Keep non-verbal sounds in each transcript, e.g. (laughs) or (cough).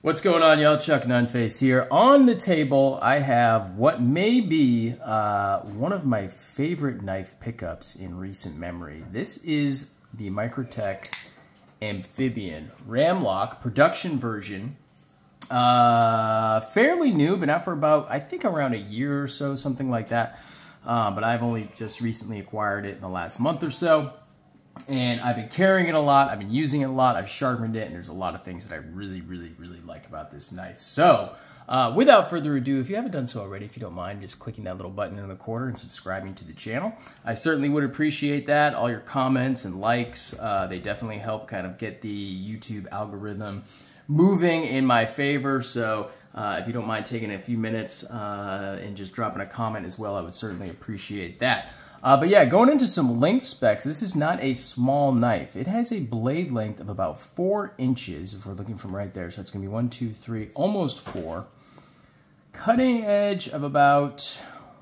What's going on, y'all? Chuck Nunface here. On the table, I have what may be uh, one of my favorite knife pickups in recent memory. This is the Microtech Amphibian Ramlock production version. Uh, fairly new, been out for about, I think around a year or so, something like that. Uh, but I've only just recently acquired it in the last month or so and I've been carrying it a lot. I've been using it a lot. I've sharpened it, and there's a lot of things that I really, really, really like about this knife. So, uh, without further ado, if you haven't done so already, if you don't mind just clicking that little button in the corner and subscribing to the channel, I certainly would appreciate that. All your comments and likes, uh, they definitely help kind of get the YouTube algorithm moving in my favor. So, uh, if you don't mind taking a few minutes uh, and just dropping a comment as well, I would certainly appreciate that. Uh, but yeah, going into some length specs, this is not a small knife. It has a blade length of about four inches, if we're looking from right there. So it's going to be one, two, three, almost four. Cutting edge of about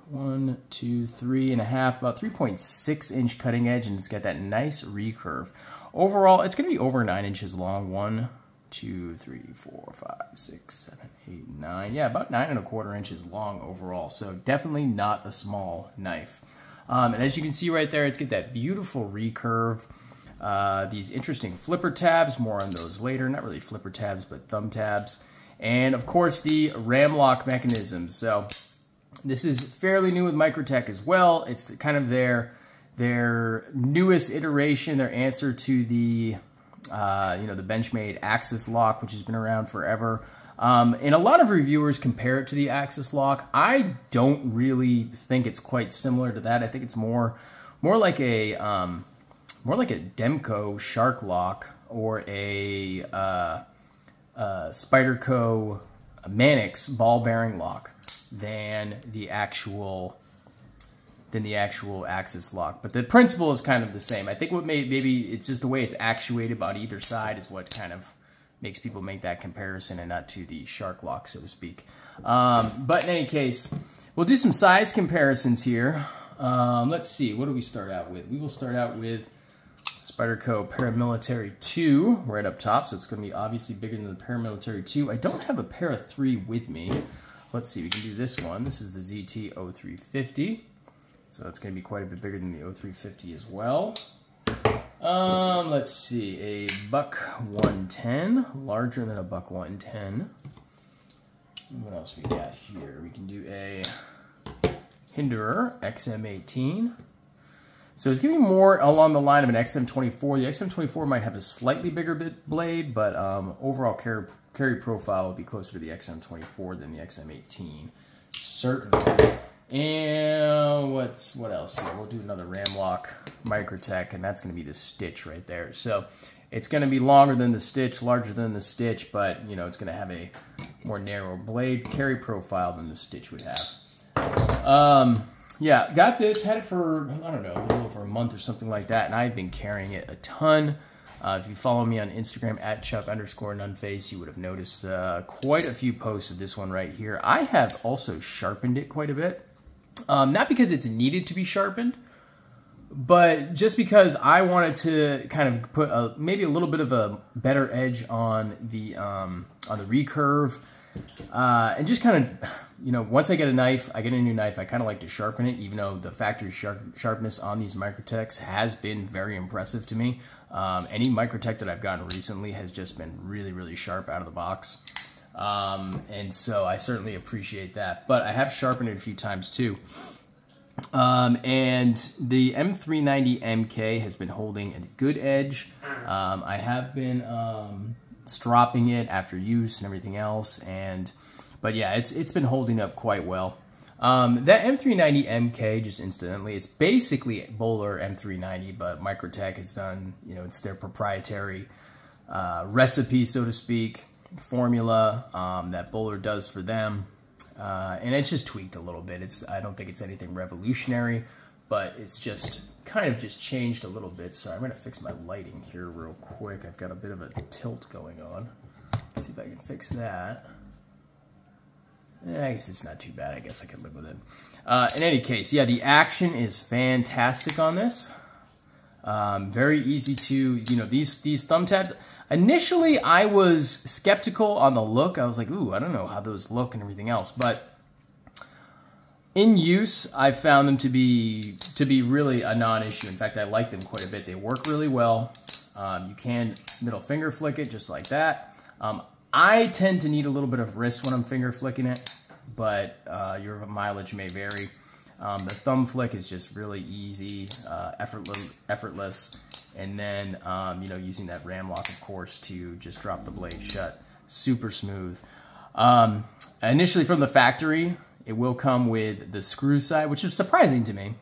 one, two, three and a half, about 3.6 inch cutting edge, and it's got that nice recurve. Overall, it's going to be over nine inches long. One, two, three, four, five, six, seven, eight, nine. Yeah, about nine and a quarter inches long overall. So definitely not a small knife. Um, and as you can see right there, it's got that beautiful recurve. Uh, these interesting flipper tabs, more on those later. Not really flipper tabs, but thumb tabs. And of course, the ram lock mechanism. So this is fairly new with Microtech as well. It's kind of their their newest iteration, their answer to the uh, you know the Benchmade Axis lock, which has been around forever. Um, and a lot of reviewers compare it to the Axis lock. I don't really think it's quite similar to that. I think it's more more like a um, more like a Demko Shark lock or a uh, uh, Spyderco Manix ball bearing lock than the actual than the actual axis lock. But the principle is kind of the same. I think what may, maybe it's just the way it's actuated on either side is what kind of makes people make that comparison and not to the shark lock, so to speak. Um, but in any case, we'll do some size comparisons here. Um, let's see, what do we start out with? We will start out with Spyderco Paramilitary 2 right up top, so it's going to be obviously bigger than the Paramilitary 2. I don't have a Para 3 with me. Let's see, we can do this one. This is the ZT0350. So it's going to be quite a bit bigger than the 0350 as well. Um, let's see, a buck 110, larger than a buck 110. What else we got here? We can do a Hinderer XM18. So it's giving more along the line of an XM24. The XM24 might have a slightly bigger bit blade, but um, overall carry, carry profile will be closer to the XM24 than the XM18. Certainly. And what's what else here? We'll do another Ramlock Microtech, and that's going to be the Stitch right there. So it's going to be longer than the Stitch, larger than the Stitch, but you know it's going to have a more narrow blade carry profile than the Stitch would have. Um, yeah, got this, had it for, I don't know, a little over a month or something like that, and I've been carrying it a ton. Uh, if you follow me on Instagram at Chuck underscore Nunface, you would have noticed uh, quite a few posts of this one right here. I have also sharpened it quite a bit. Um, not because it's needed to be sharpened, but just because I wanted to kind of put a, maybe a little bit of a better edge on the um, on the recurve, uh, and just kind of, you know, once I get a knife, I get a new knife, I kind of like to sharpen it, even though the factory sharp, sharpness on these Microtechs has been very impressive to me. Um, any Microtech that I've gotten recently has just been really, really sharp out of the box. Um, and so I certainly appreciate that. But I have sharpened it a few times too. Um, and the M390MK has been holding a good edge. Um, I have been um, stropping it after use and everything else. And But yeah, it's it's been holding up quite well. Um, that M390MK, just incidentally, it's basically Böhler M390, but Microtech has done, you know, it's their proprietary uh, recipe, so to speak formula um, that Böhler does for them. Uh, and it's just tweaked a little bit. It's I don't think it's anything revolutionary, but it's just kind of just changed a little bit. So I'm going to fix my lighting here real quick. I've got a bit of a tilt going on. Let's see if I can fix that. I guess it's not too bad. I guess I can live with it. Uh, in any case, yeah, the action is fantastic on this. Um, very easy to, you know, these these thumb tabs. Initially, I was skeptical on the look. I was like, ooh, I don't know how those look and everything else. But in use, I found them to be to be really a non-issue. In fact, I like them quite a bit. They work really well. Um, you can middle finger flick it just like that. Um, I tend to need a little bit of wrist when I'm finger flicking it, but uh, your mileage may vary. Um, the thumb flick is just really easy, uh, effortless, effortless. And then, um, you know, using that ram lock, of course, to just drop the blade shut. Super smooth. Um, initially from the factory, it will come with the screw side, which is surprising to me.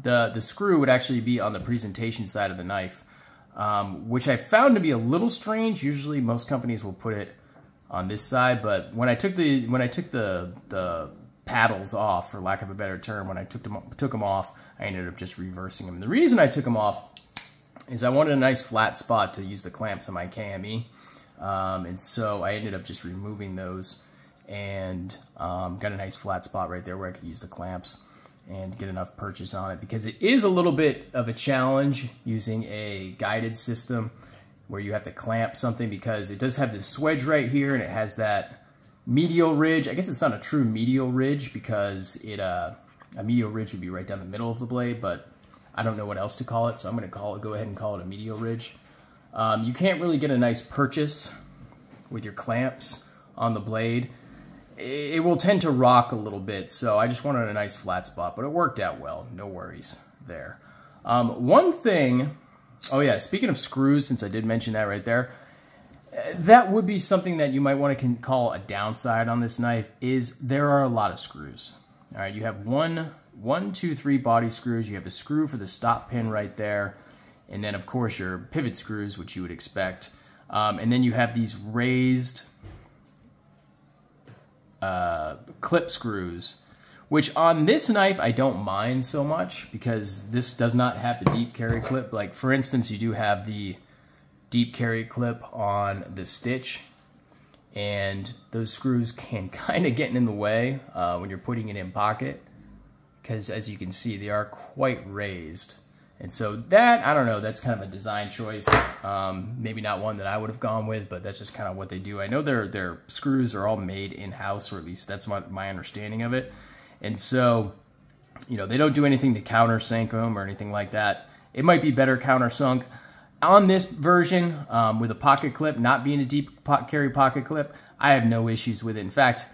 The, the screw would actually be on the presentation side of the knife, um, which I found to be a little strange. Usually most companies will put it on this side, but when I took the when I took the the paddles off, for lack of a better term, when I took them took them off, I ended up just reversing them. The reason I took them off is I wanted a nice flat spot to use the clamps on my KME, um, and so I ended up just removing those and um, got a nice flat spot right there where I could use the clamps and get enough purchase on it because it is a little bit of a challenge using a guided system where you have to clamp something because it does have this swedge right here and it has that medial ridge. I guess it's not a true medial ridge because it uh, a medial ridge would be right down the middle of the blade, but I don't know what else to call it, so I'm going to call it. Go ahead and call it a medial ridge. Um, you can't really get a nice purchase with your clamps on the blade it will tend to rock a little bit, so I just wanted a nice flat spot, but it worked out well. No worries there. Um, one thing, oh yeah, speaking of screws, since I did mention that right there, that would be something that you might want to call a downside on this knife is there are a lot of screws. All right, you have one, one, two, three body screws. You have a screw for the stop pin right there. And then, of course, your pivot screws, which you would expect. Um, and then you have these raised uh, clip screws, which on this knife I don't mind so much because this does not have the deep carry clip. Like for instance, you do have the deep carry clip on the stitch and those screws can (laughs) kind of get in the way uh, when you're putting it in pocket because as you can see they are quite raised and so that, I don't know, that's kind of a design choice. Um, maybe not one that I would have gone with, but that's just kind of what they do. I know their their screws are all made in-house, or at least that's my, my understanding of it. And so, you know, they don't do anything to countersink them or anything like that. It might be better countersunk. On this version, um, with a pocket clip, not being a deep po carry pocket clip, I have no issues with it. In fact,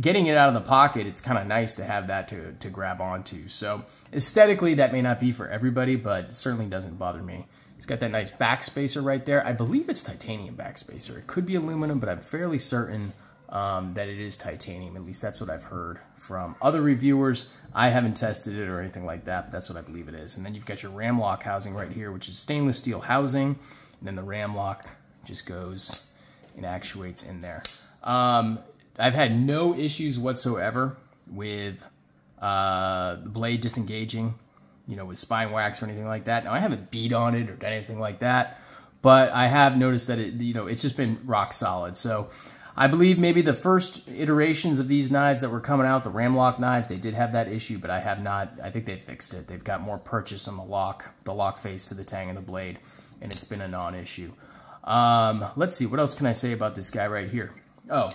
getting it out of the pocket, it's kind of nice to have that to, to grab onto. So aesthetically, that may not be for everybody, but certainly doesn't bother me. It's got that nice backspacer right there. I believe it's titanium backspacer. It could be aluminum, but I'm fairly certain um, that it is titanium. At least that's what I've heard from other reviewers. I haven't tested it or anything like that, but that's what I believe it is. And then you've got your ram lock housing right here, which is stainless steel housing. And then the ram lock just goes and actuates in there. Um, I've had no issues whatsoever with uh, the blade disengaging, you know, with spine whacks or anything like that. Now, I haven't beat on it or done anything like that, but I have noticed that it, you know, it's just been rock solid. So I believe maybe the first iterations of these knives that were coming out, the Ramlock knives, they did have that issue, but I have not, I think they fixed it. They've got more purchase on the lock, the lock face to the tang and the blade, and it's been a non-issue. Um, let's see, what else can I say about this guy right here? Oh,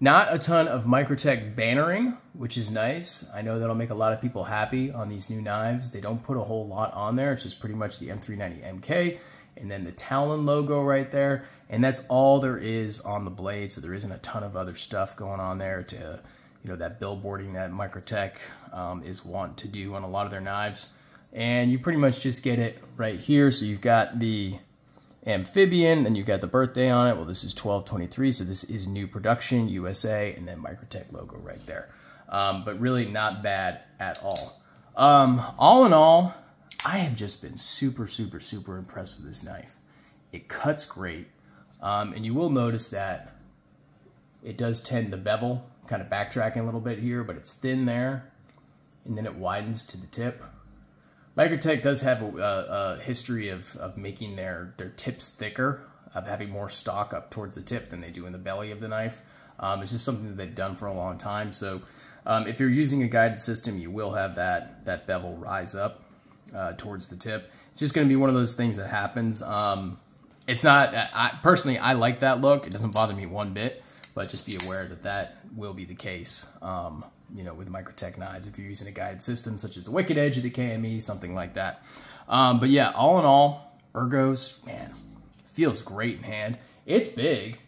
not a ton of Microtech bannering, which is nice. I know that'll make a lot of people happy on these new knives. They don't put a whole lot on there. It's just pretty much the M390MK and then the Talon logo right there. And that's all there is on the blade. So there isn't a ton of other stuff going on there to, you know, that billboarding that Microtech um, is want to do on a lot of their knives. And you pretty much just get it right here. So you've got the amphibian, then you've got the birthday on it. Well, this is 1223, so this is new production, USA, and then Microtech logo right there. Um, but really not bad at all. Um, all in all, I have just been super, super, super impressed with this knife. It cuts great, um, and you will notice that it does tend to bevel, kind of backtracking a little bit here, but it's thin there, and then it widens to the tip. Microtech does have a, a, history of, of making their, their tips thicker, of having more stock up towards the tip than they do in the belly of the knife. Um, it's just something that they've done for a long time. So um, if you're using a guided system, you will have that, that bevel rise up uh, towards the tip. It's just going to be one of those things that happens. Um, it's not, I, personally, I like that look. It doesn't bother me one bit, but just be aware that that will be the case, um, you know, with Microtech knives if you're using a guided system such as the Wicked Edge or the KME, something like that. Um, but yeah, all in all, Ergos, man, feels great in hand. It's big.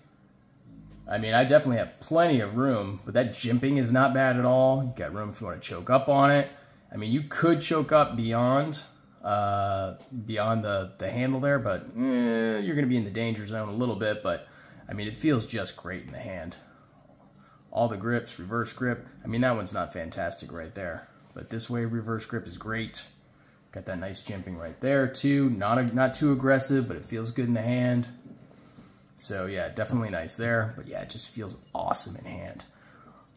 I mean, I definitely have plenty of room, but that jimping is not bad at all. You got room if you want to choke up on it. I mean, you could choke up beyond uh, beyond the, the handle there, but eh, you're going to be in the danger zone a little bit, but I mean, it feels just great in the hand. All the grips, reverse grip. I mean, that one's not fantastic right there, but this way reverse grip is great. Got that nice jimping right there too. Not, a, not too aggressive, but it feels good in the hand. So yeah, definitely nice there. But yeah, it just feels awesome in hand.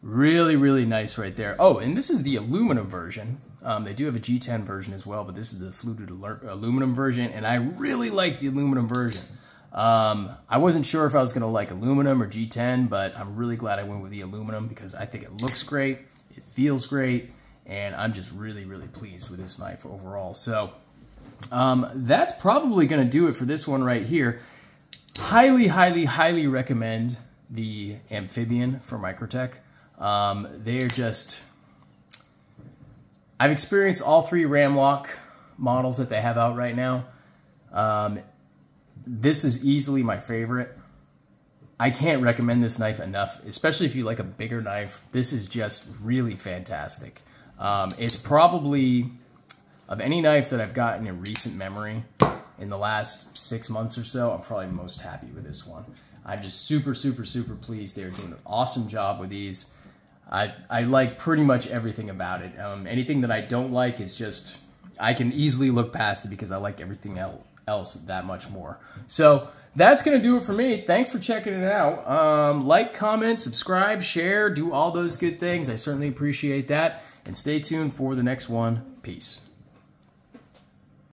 Really, really nice right there. Oh, and this is the aluminum version. Um, they do have a G10 version as well, but this is the fluted aluminum version, and I really like the aluminum version. Um, I wasn't sure if I was going to like aluminum or G10, but I'm really glad I went with the aluminum because I think it looks great, it feels great, and I'm just really, really pleased with this knife overall. So um, that's probably going to do it for this one right here highly, highly, highly recommend the Amphibian for Microtech. Um, they're just, I've experienced all three Ramlock models that they have out right now. Um, this is easily my favorite. I can't recommend this knife enough, especially if you like a bigger knife. This is just really fantastic. Um, it's probably, of any knife that I've gotten in recent memory, in the last six months or so, I'm probably most happy with this one. I'm just super, super, super pleased. They're doing an awesome job with these. I, I like pretty much everything about it. Um, anything that I don't like is just, I can easily look past it because I like everything else that much more. So that's going to do it for me. Thanks for checking it out. Um, like, comment, subscribe, share, do all those good things. I certainly appreciate that. And stay tuned for the next one. Peace.